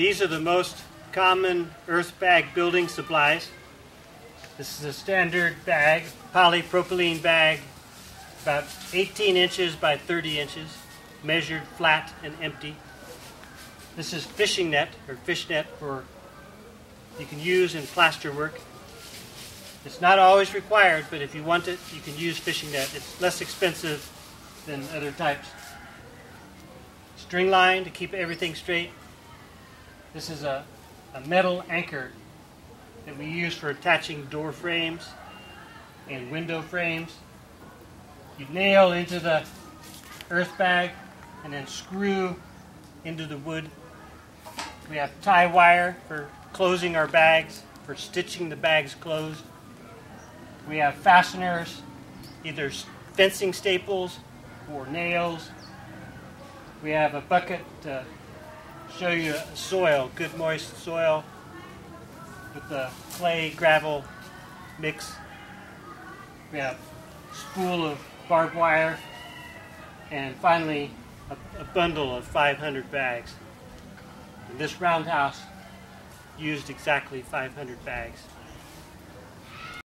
These are the most common earth bag building supplies. This is a standard bag, polypropylene bag, about 18 inches by 30 inches, measured flat and empty. This is fishing net or fish net for you can use in plaster work. It's not always required, but if you want it, you can use fishing net. It's less expensive than other types. String line to keep everything straight. This is a, a metal anchor that we use for attaching door frames and window frames. You nail into the earth bag and then screw into the wood. We have tie wire for closing our bags, for stitching the bags closed. We have fasteners, either fencing staples or nails. We have a bucket to show you soil, good moist soil with the clay gravel mix. We have spool of barbed wire and finally a, a bundle of 500 bags. And this roundhouse used exactly 500 bags.